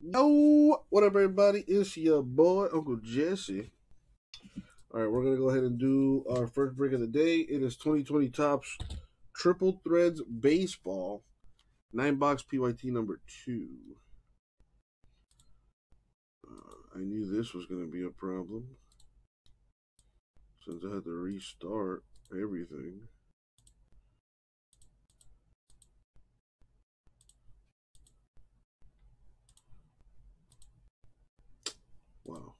Yo, what up, everybody? It's your boy, Uncle Jesse. All right, we're going to go ahead and do our first break of the day. It is 2020 Topps Triple Threads Baseball, nine box PYT number two. Uh, I knew this was going to be a problem since I had to restart everything. Wow.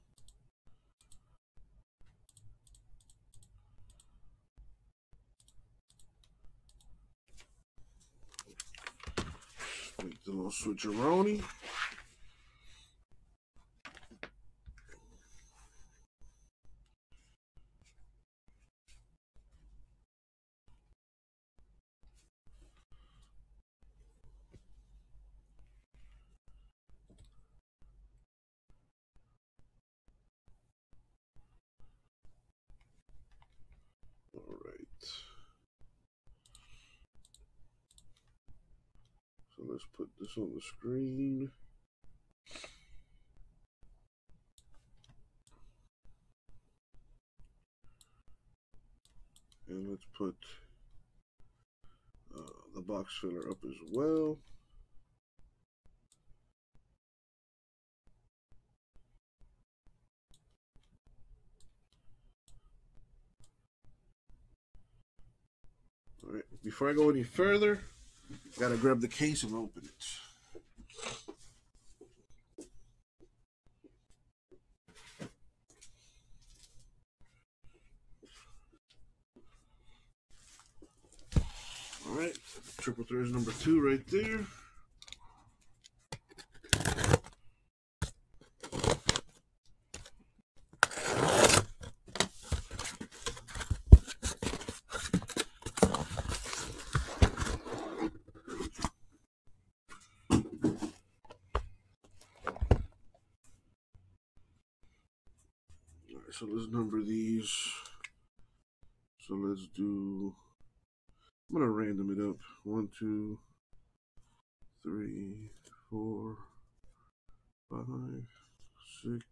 Make the little switcheroni. All right. So let's put this on the screen. And let's put uh, the box filler up as well. All right, before I go any further, gotta grab the case and open it. All right, triple threads number two right there. So let's number these. So let's do. I'm gonna random it up. One, two, three, four, five, six,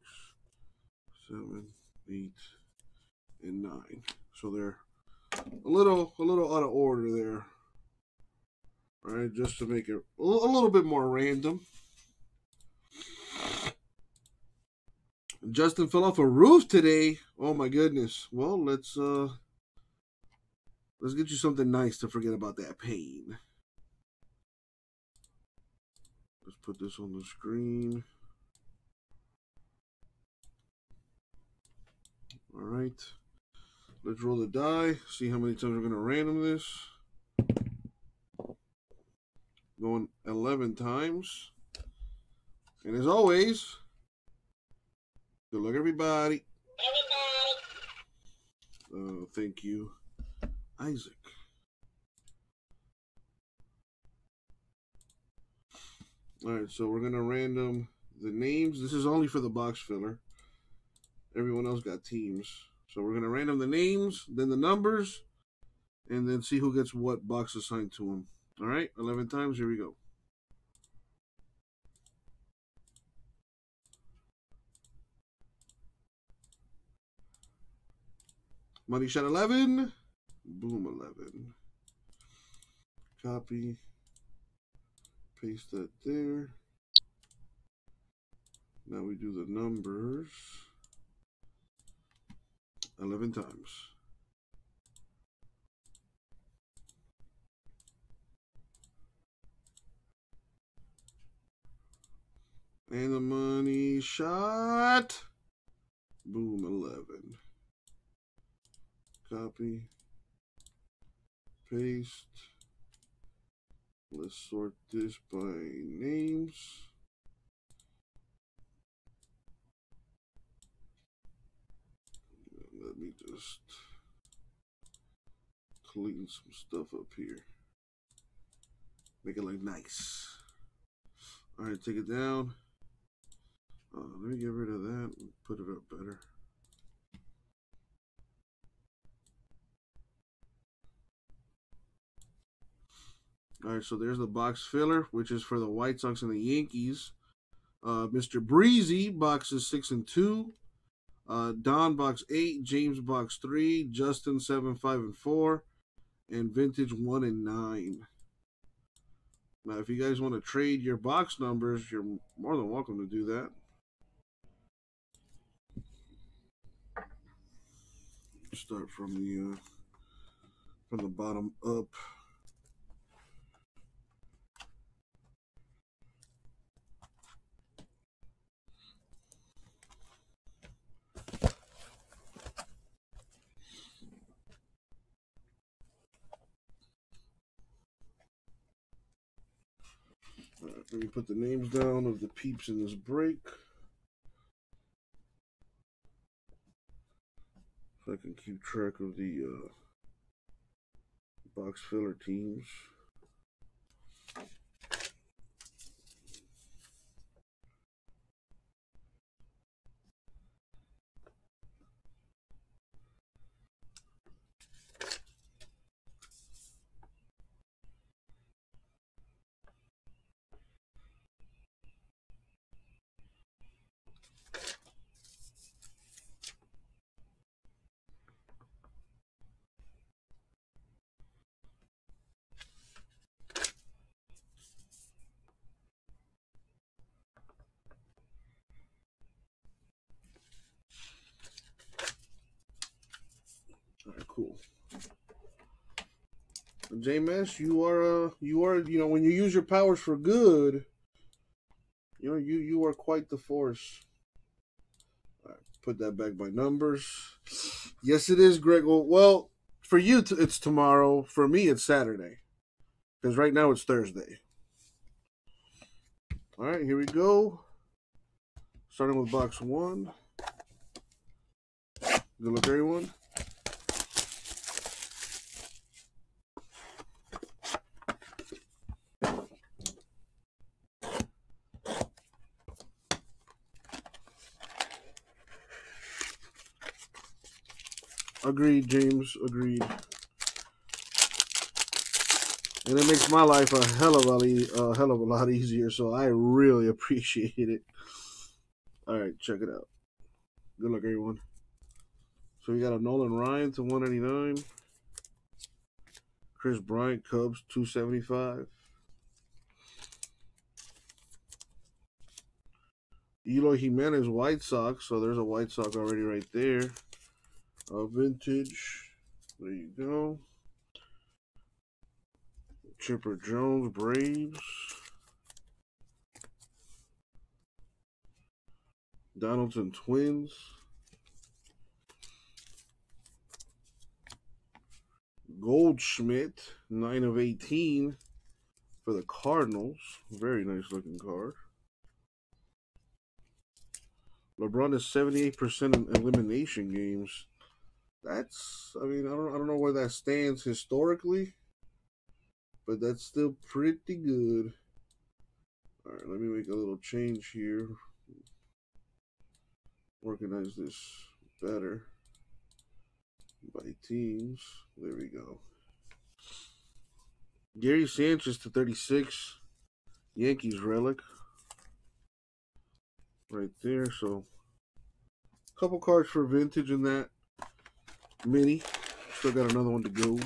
seven, eight, and nine. So they're a little, a little out of order there. All right, just to make it a little bit more random. Justin fell off a roof today. Oh my goodness. Well, let's uh let's get you something nice to forget about that pain. Let's put this on the screen. All right. Let's roll the die. See how many times we're gonna random this. Going 11 times. And as always, good luck, everybody. Everybody. Uh, thank you, Isaac. All right, so we're gonna random the names. This is only for the box filler. Everyone else got teams, so we're gonna random the names, then the numbers, and then see who gets what box assigned to them. All right, eleven times. Here we go. Money shot 11. Boom 11. Copy. Paste that there. Now we do the numbers 11 times. And the money shot. Boom 11 copy, paste. Let's sort this by names. Let me just clean some stuff up here. Make it look nice. All right, take it down. Uh, let me get rid of that and put it up better. All right, so there's the box filler, which is for the White Sox and the Yankees. Uh, Mr. Breezy boxes six and two. Uh, Don box eight, James box three, Justin seven, five, and four, and Vintage one and nine. Now, if you guys want to trade your box numbers, you're more than welcome to do that. Start from the uh, from the bottom up. Let me put the names down of the peeps in this break. If I can keep track of the uh, box filler teams. cool. JMS, you are uh you are you know when you use your powers for good, you know you you are quite the force. put that back by numbers. Yes, it is, Greg. Well, well for you it's tomorrow. For me, it's Saturday, because right now it's Thursday. All right, here we go. Starting with box one. Good luck, everyone. Agreed, James. Agreed. And it makes my life a hell of a, hell of a lot easier, so I really appreciate it. All right, check it out. Good luck, everyone. So we got a Nolan Ryan to 199. Kris Bryant, Cubs, 275. Eloy Jimenez, White Sox. So there's a White Sox already right there. A vintage. There you go. Chipper Jones, Braves. Donaldson Twins. Goldschmidt, 9 of 18 for the Cardinals. Very nice looking card. LeBron is 78% in elimination games that's I mean I don't I don't know where that stands historically, but that's still pretty good. All right, let me make a little change here. Organize this better by teams. There we go. Gary Sanchez to 36. Yankees relic. Right there. So, a couple cards for vintage in that mini. Still got another one to go.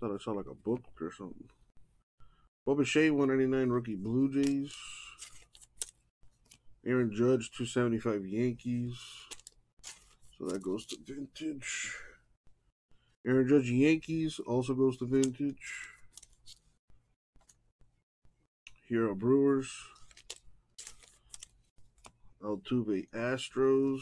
Thought I saw like a book or something. Bo Bichette, 199 rookie Blue Jays. Aaron Judge, 275 Yankees. So that goes to vintage. Aaron Judge Yankees also goes to vintage. Hiura Brewers. Altuve Astros.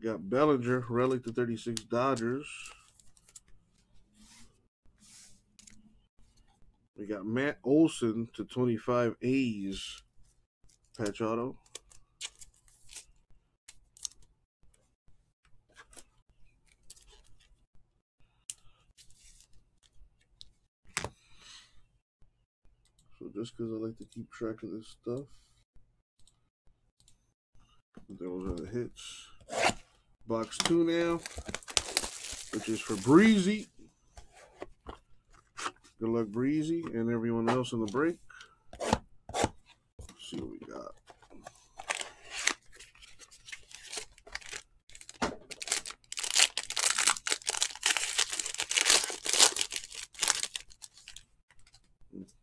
Got Bellinger, relic to 36 Dodgers. We got Matt Olson to 25 A's. Patch auto. Just because I like to keep track of this stuff. Those are the hits. Box two now, which is for Breezy. Good luck, Breezy, and everyone else in the break. Let's see what we got.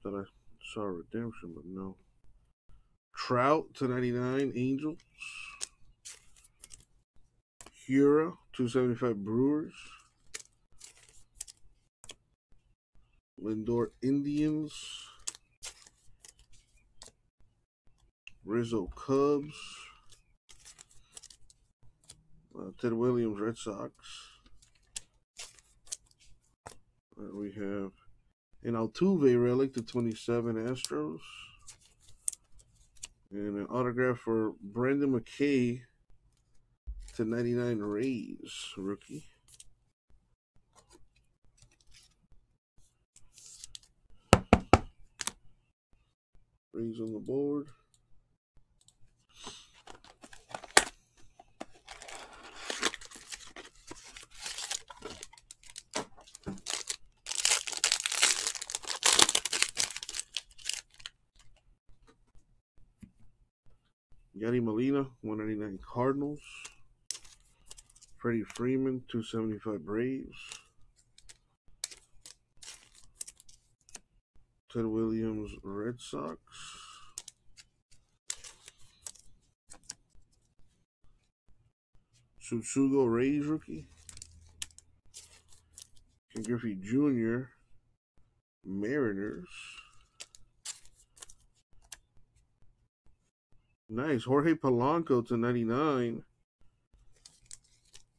That I saw redemption, but no. Trout to 99, Angels. Hiura, 275 Brewers. Lindor Indians. Rizzo Cubs. Uh, Ted Williams Red Sox. Uh, we have an Altuve relic to 27 Astros. And an autograph for Brendan McKay to 99 Rays rookie. Rays on the board. Yadi Molina, 199 Cardinals. Freddie Freeman, 275 Braves. Ted Williams, Red Sox. Tsutsugo Rays rookie. Ken Griffey Jr. Mariners. Nice. Jorge Polanco to 99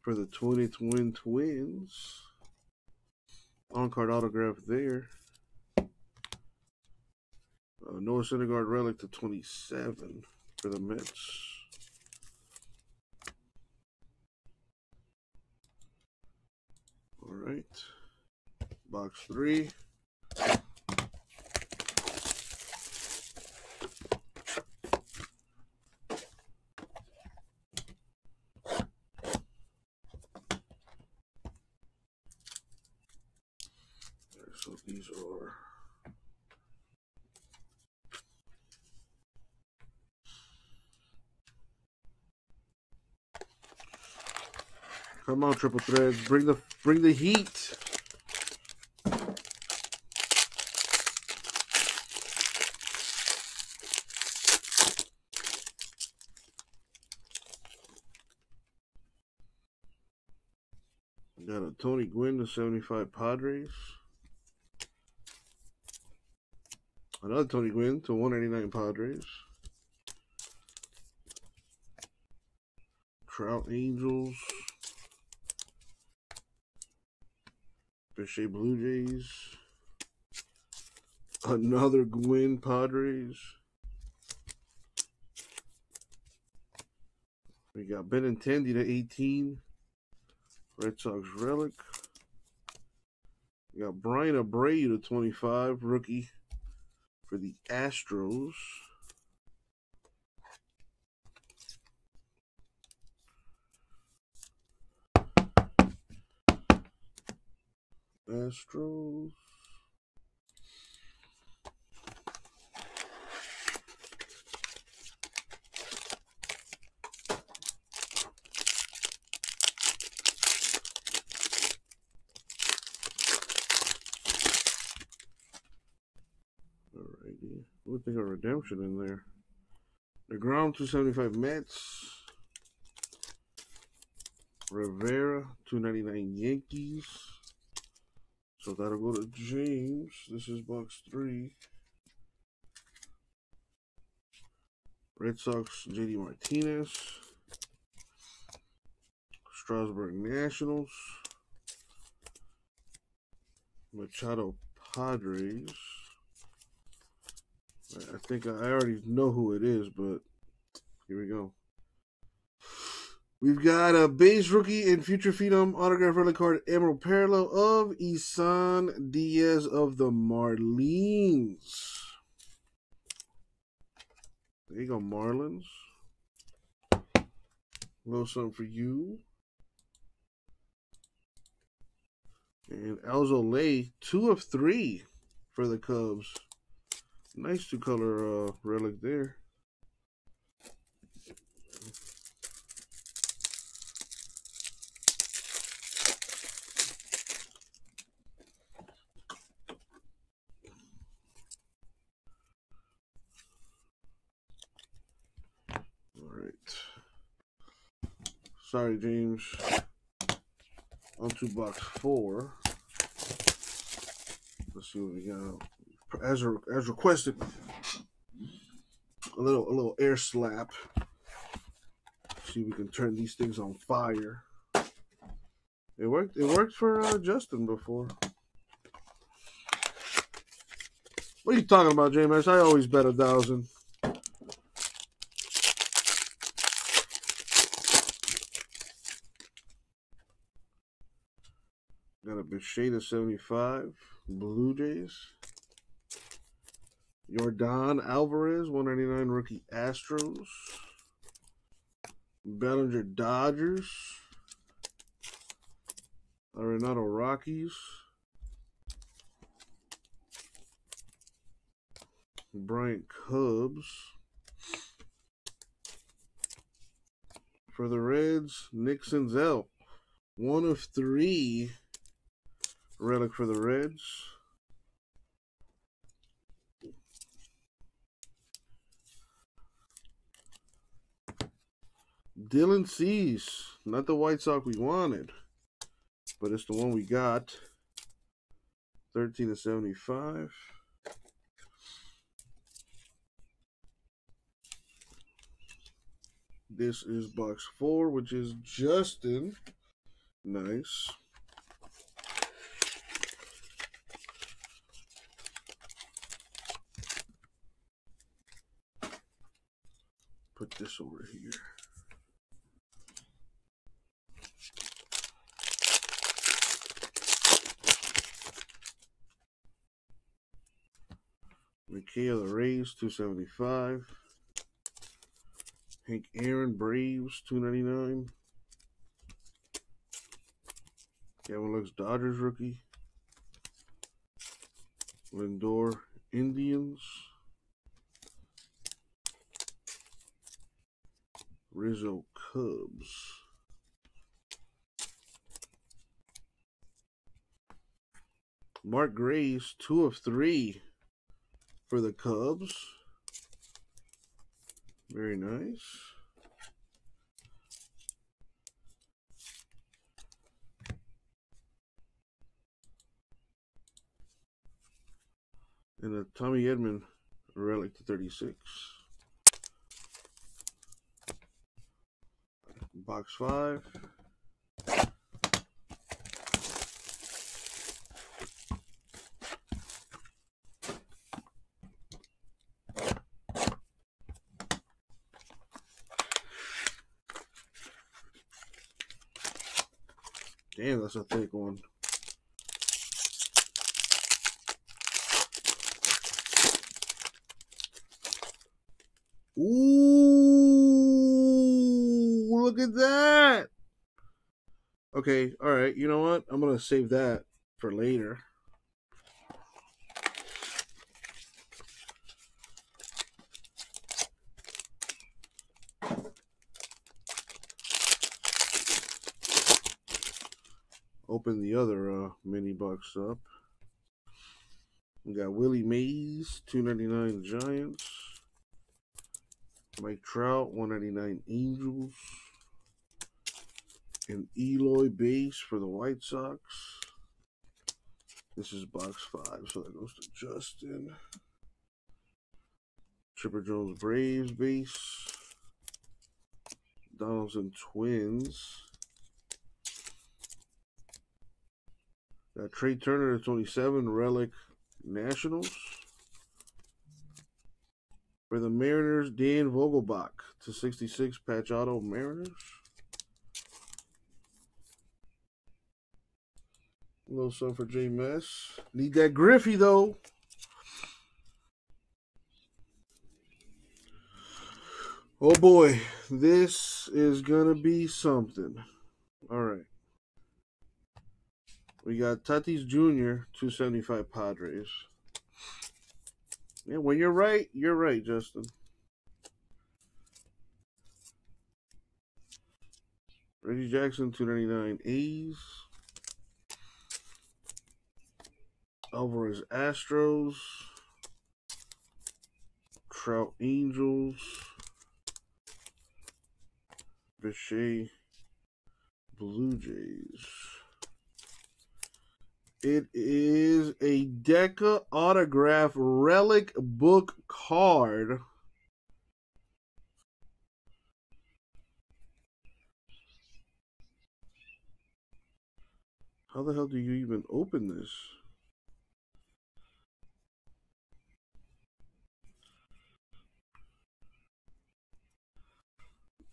for the 20 Twin Twins. On card autograph there. Uh, Noah Syndergaard relic to 27 for the Mets. All right. Box three. So these are Come on, triple threads. Bring the bring the heat. Got a Tony Gwynn to 75 Padres. Another Tony Gwynn to 189 Padres. Trout Angels. Bichette Blue Jays. Another Gwynn Padres. We got Benintendi to 18. Red Sox Relic. We got Bryan Abreu to 25. Rookie for the Astros. Astros. Alrighty. What they got redemption in there? DeGrom 275 Mets. Rivera 299 Yankees. So that'll go to James. This is box three. Red Sox, JD Martinez. Strasburg Nationals. Machado Padres. I think I already know who it is, but here we go. We've got a base rookie and future phenom autograph relic card Emerald Parallel of Isan Diaz of the Marlins. There you go, Marlins. A little something for you. And Alzolay, two of three for the Cubs. Nice two color uh, relic there. All right. Sorry, James. On to box four. Let's see what we got. As as requested, a little a little air slap. See if we can turn these things on fire. It worked. It worked for uh, Justin before. What are you talking about, JMS? I always bet a thousand. Got a Bichetta 75, Blue Jays. Yordan Alvarez, 199 rookie Astros. Bellinger Dodgers. Arenado Rockies. Bryant Cubs. For the Reds, Nick Senzel. One of three relic for the Reds. Dylan Cease, not the White Sox we wanted, but it's the one we got. 13 to 75. This is box four, which is Justin. Nice. Put this over here. Mikhail the Rays, 275. Hank Aaron Braves, 299. Gavin Lux Dodgers rookie. Lindor Indians. Rizzo Cubs. Mark Grace, two of three for the Cubs. Very nice. And a Tommy Edman relic to 36. Box five. Damn, that's a thick one. Ooh, look at that. Okay, all right. You know what? I'm going to save that for later. Open the other uh, mini box up. We got Willie Mays, 299 Giants. Mike Trout, 199 Angels. And Eloy base for the White Sox. This is box five, so that goes to Justin. Chipper Jones Braves base. Donaldson Twins. Got Trea Turner to 27, Relic Nationals. For the Mariners, Dan Vogelbach to 66, Patch Auto Mariners. A little something for J Mess. Need that Griffey though. Oh boy, This is going to be something. All right. We got Tatis Jr., 275 Padres. Yeah, when you're right, you're right, Justin. Reggie Jackson, 299 A's. Alvarez Astros. Trout Angels. Bichette Blue Jays. It is a Deca autograph relic book card. How the hell do you even open this?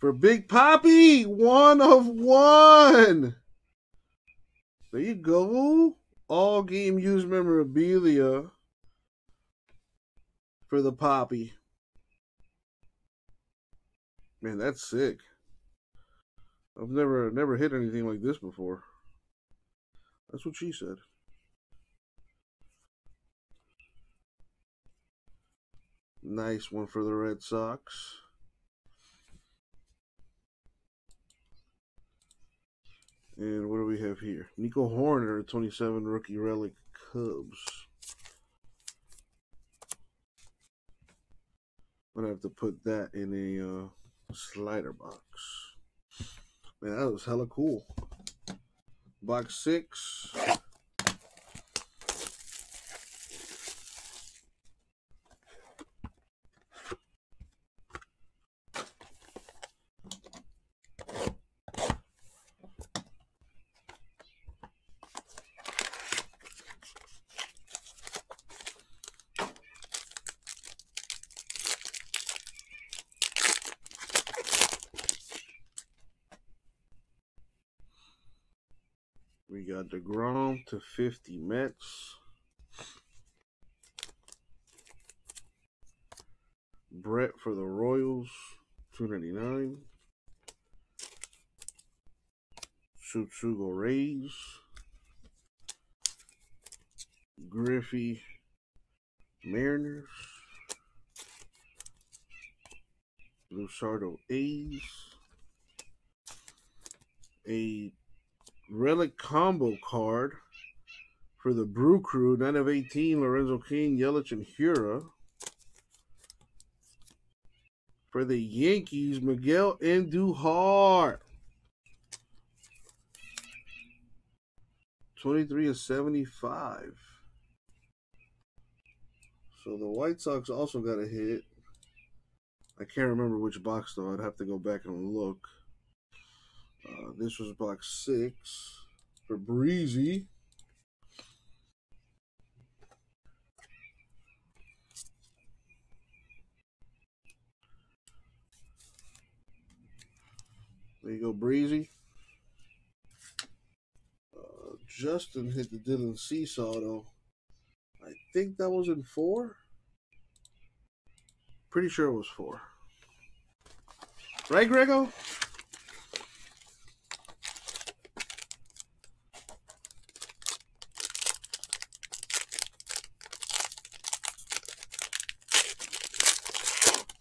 For Big Papi, one of one. There you go all game used memorabilia for the Papi. Man, that's sick. I've never never hit anything like this before. That's what she said. Nice one for the Red Sox. And what do we have here? Nico Hoerner, 27 rookie relic Cubs. I'm gonna have to put that in a uh, slider box. Man, that was hella cool. Box six. We got DeGrom to 50 Mets. Brett for the Royals, 299. Tsutsugo Rays. Griffey Mariners. Luzardo A's. A relic combo card for the Brew Crew, 9 of 18, Lorenzo Cain, Yelich, and Hiura. For the Yankees, Miguel Andujar. 23 of 75. So the White Sox also got a hit. I can't remember which box though. I'd have to go back and look. Uh, this was box six for Breezy. There you go, Breezy. Uh, Justin hit the Dylan Seesaw, though. I think that was in four. Pretty sure it was four. Right, Grego?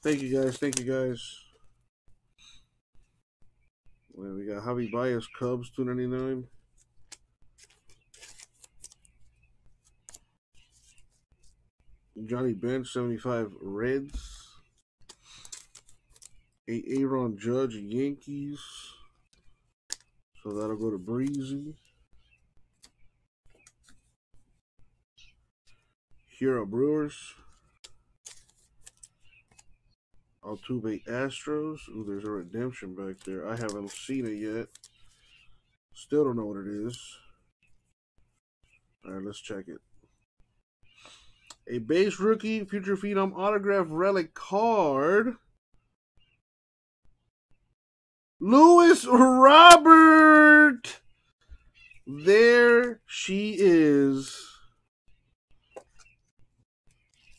Thank you guys. Thank you guys. Well, we got Javi Baez Cubs two ninety nine. Johnny Bench seventy five Reds. A Aaron Judge Yankees. So that'll go to Breezy. Hiura Brewers. Altuve Astros. Ooh, there's a redemption back there. I haven't seen it yet. Still don't know what it is. All right, let's check it. A base rookie future phenom autograph relic card. Luis Robert. There she is.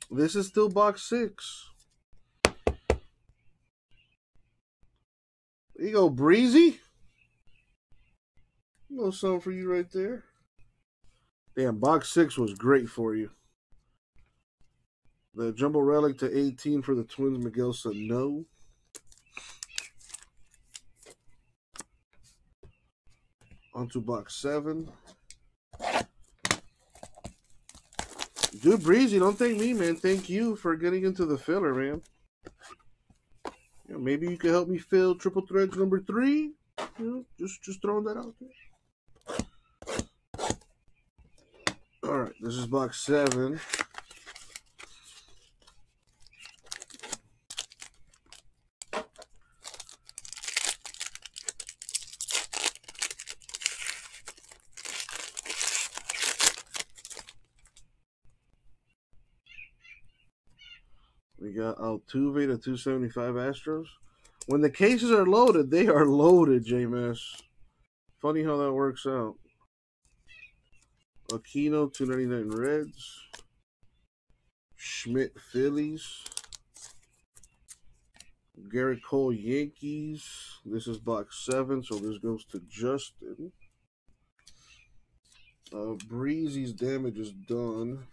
This is still box six. You go, Breezy. A little something for you right there. Damn, box six was great for you. The jumbo relic to 18 for the Twins. Miguel Sano. On to box seven. Dude, Breezy, don't thank me, man. Thank you for getting into the filler, man. You know, maybe you could help me fill triple threads number three. You know, just just throwing that out there. All right, this is box seven. Got Altuve to 275 Astros. When the cases are loaded, they are loaded, JMS. Funny how that works out. Aquino, 299 Reds. Schmidt, Phillies. Gerrit Cole, Yankees. This is box seven, so this goes to Justin. Uh, Breezy's damage is done.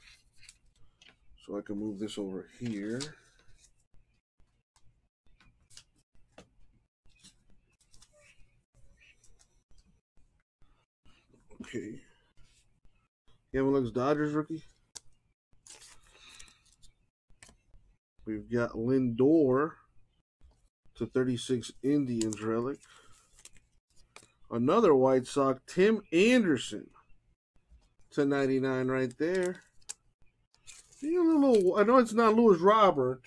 So I can move this over here. Okay. Gavin Lux Dodgers rookie. We've got Lindor to 36 Indians relic. Another White Sox, Tim Anderson to 99 right there. A little, I know it's not Luis Robert,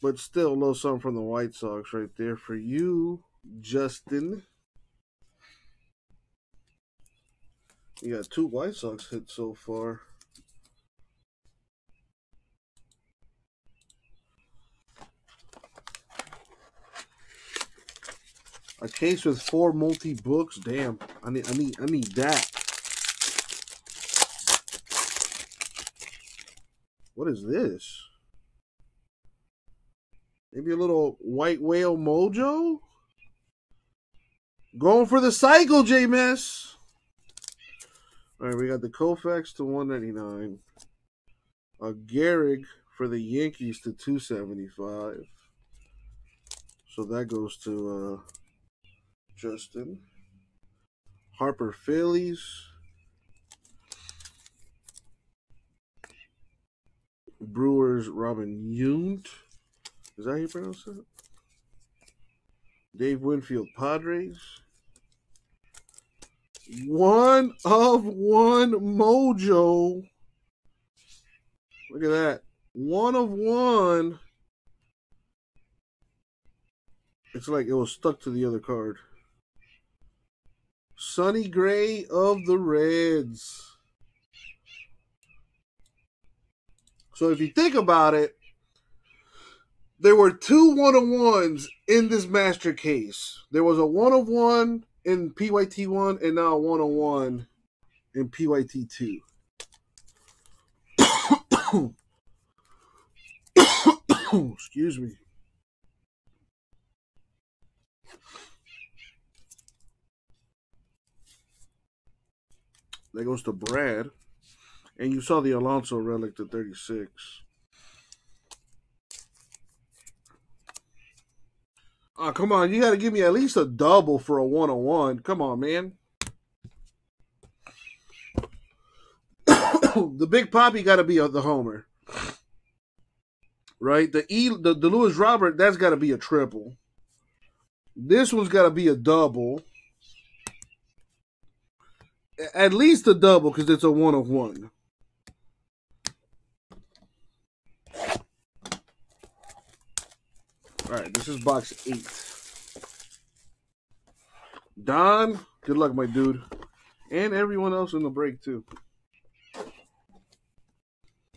but still a little something from the White Sox right there for you, Justin. You got two White Sox hits so far. A case with four multi books. Damn, I need, I need, I need that. What is this? Maybe a little white whale mojo? Going for the cycle, J Mess. All right, we got the Koufax to 199. A Gehrig for the Yankees to 275. So that goes to uh, Justin. Harper Phillies. Brewers Robin Yount. Is that how you pronounce that? Dave Winfield Padres. One of one mojo. Look at that. One of one. It's like it was stuck to the other card. Sonny Gray of the Reds. So if you think about it, there were two one of ones in this master case. There was a one of one in PYT one and now one on one in PYT two. Excuse me. That goes to Brad. And you saw the Alonso relic to 36. Oh, come on. You got to give me at least a double for a one on one. Come on, man. the big Papi got to be the homer. Right? The E the, the Luis Robert, that's got to be a triple. This one's got to be a double. At least a double because it's a one of one. All right, this is box eight. Don, good luck, my dude. And everyone else in the break, too.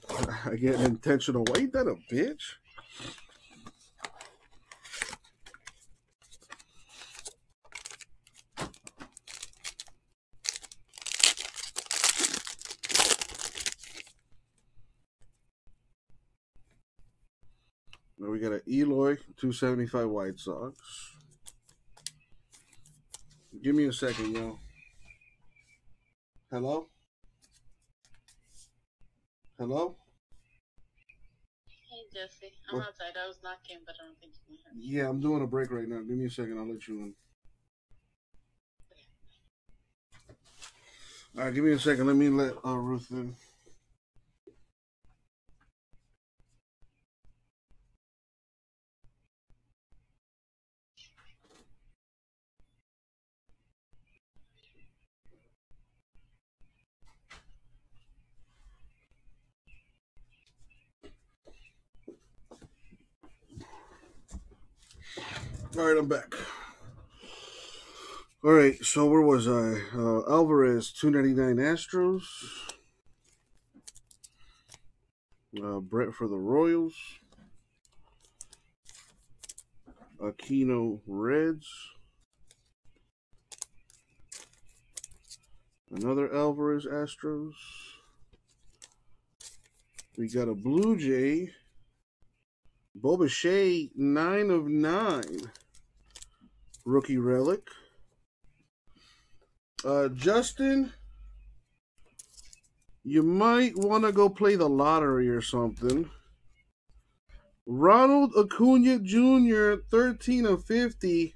I get intentional. Why ain't that a bitch? We got an Eloy 275 White Sox. Give me a second, yo. Hello? Hello? Hey Jesse, I'm What? outside. I was knocking, but I don't think you can hear me. Yeah, I'm doing a break right now. Give me a second. I'll let you in. All right, give me a second. Let me let uh, Ruth in. All right, I'm back. All right, so where was I? Uh, Alvarez, 299 Astros. Uh, Brett for the Royals. Aquino Reds. Another Alvarez Astros. We got a Blue Jay. Bo Bichette, 9 of 9. Rookie relic. Uh, Justin, you might want to go play the lottery or something. Ronald Acuna Jr., 13 of 50.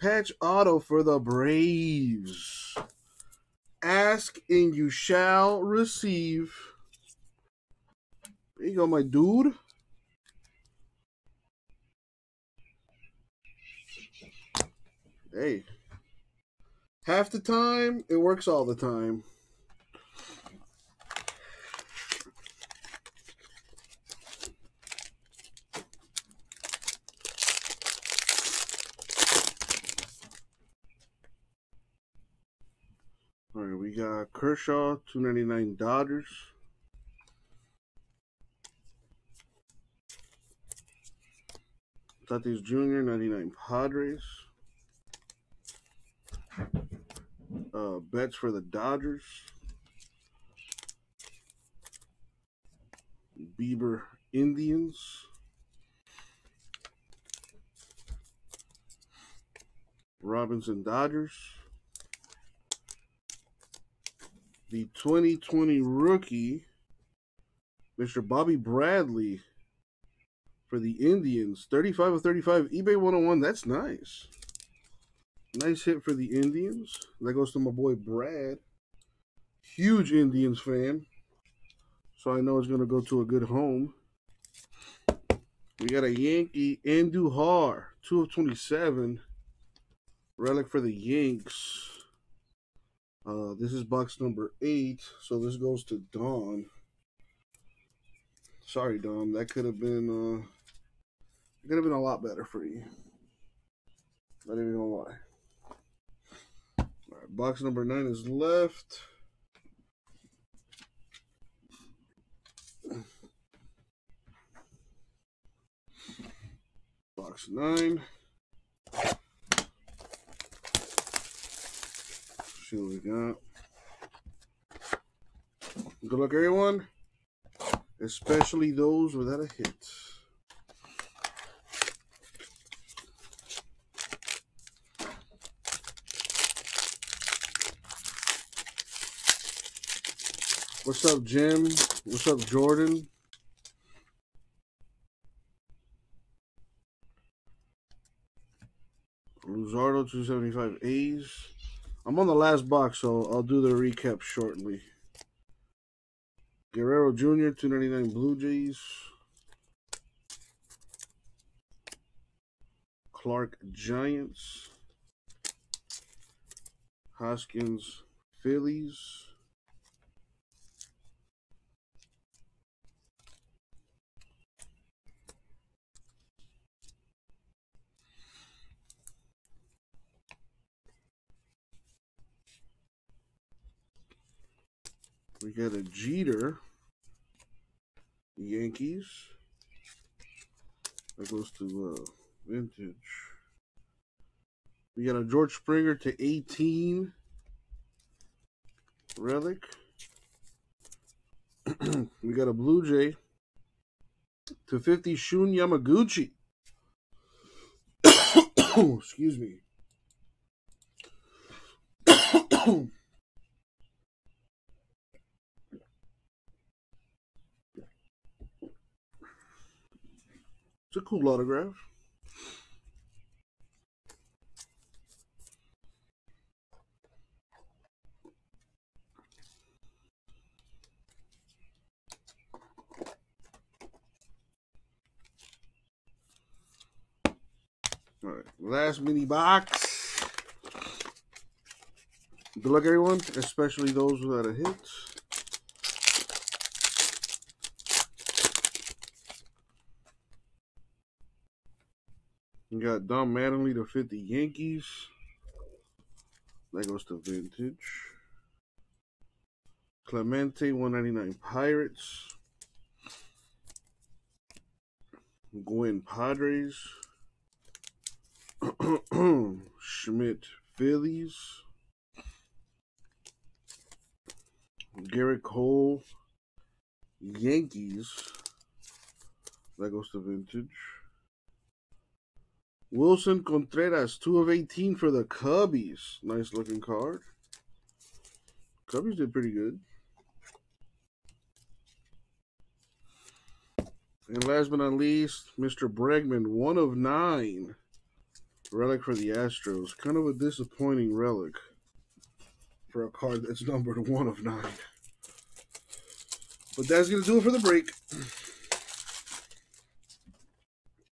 Patch auto for the Braves. Ask and you shall receive. There you go, my dude. Hey. Half the time, it works all the time. All right, we got Kershaw, 299 Dodgers. Tatis Jr., 99 Padres. Uh, Betts for the Dodgers. Bieber Indians. Robinson Dodgers. The 2020 rookie, Mr. Bobby Bradley for the Indians. 35 of 35. eBay 101. That's nice. Nice hit for the Indians. That goes to my boy Brad. Huge Indians fan. So I know it's going to go to a good home. We got a Yankee, Andujar, 2 of 27. Relic for the Yanks. Uh, this is box number 8. So this goes to Don. Sorry, Don. That could have been, uh, could have been a lot better for you. Not even gonna lie. Box number nine is left. Box nine. See what we got. Good luck, everyone. Especially those without a hit. What's up, Jim? What's up, Jordan? Luzardo 275 A's. I'm on the last box, so I'll do the recap shortly. Guerrero Jr. 299 Blue Jays. Clark Giants. Hoskins Phillies. We got a Jeter, Yankees. That goes to uh, vintage. We got a George Springer to 18. Relic. we got a Blue Jay. to 50 Shun Yamaguchi. Excuse me. a cool autograph. All right, last mini box. Good luck, everyone, especially those without a hit. You got Don Mattingly to 50 Yankees. That goes to Vintage. Clemente 199 Pirates. Gwynn Padres. Schmidt Phillies. Gerrit Cole Yankees. That goes to vintage. Willson Contreras, 2 of 18 for the Cubbies. Nice looking card. Cubbies did pretty good. And last but not least, Mr. Bregman, 1 of 9. Relic for the Astros. Kind of a disappointing relic for a card that's numbered one of nine. But that's going to do it for the break.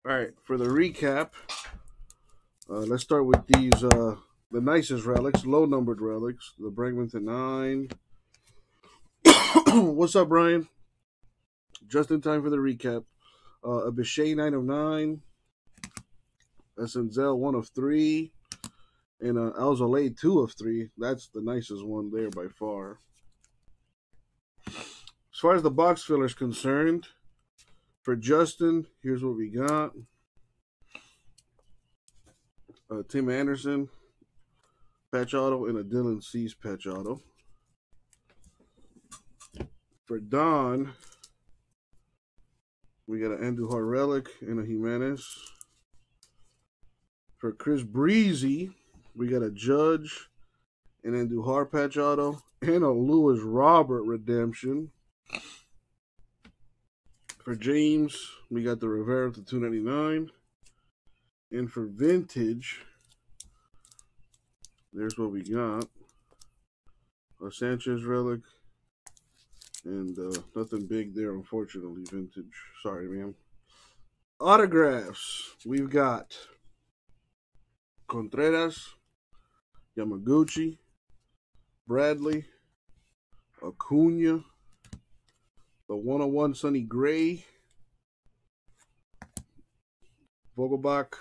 All right, for the recap, uh, let's start with these, uh, the nicest relics, low numbered relics. The Bregman to 9. What's up, Brian? Just in time for the recap. Uh, a Bichette 9 of 9. A Senzel one of three, and a Alzolay two of three. That's the nicest one there by far. As far as the box filler is concerned, for Justin, here's what we got. Uh, Tim Anderson, patch auto, and a Dylan Cease patch auto. For Don, we got an Andujar relic and a Jimenez. For Chris Breezy, we got a Judge, and then Duhar patch auto, and a Luis Robert redemption. For James, we got the Rivera to 299. And for Vintage, there's what we got. A Sanchez relic. And uh, nothing big there, unfortunately, Vintage. Sorry, man. Autographs. We've got Contreras, Yamaguchi, Bradley, Acuna, the 101 Sonny Gray, Vogelbach,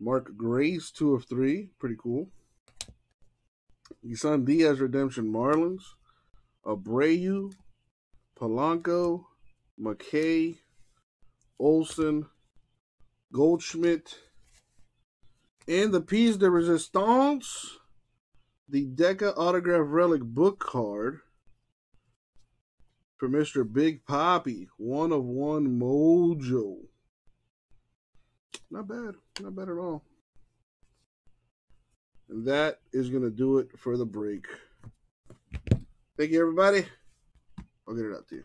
Mark Grace, 2 of 3, pretty cool. Isan Diaz Redemption Marlins, Abreu, Polanco, McKay, Olson, Goldschmidt, and the piece de resistance, the Deca autograph relic book card for Mr. Big Papi, one of one mojo. Not bad, not bad at all. And that is going to do it for the break. Thank you, everybody. I'll get it out to you.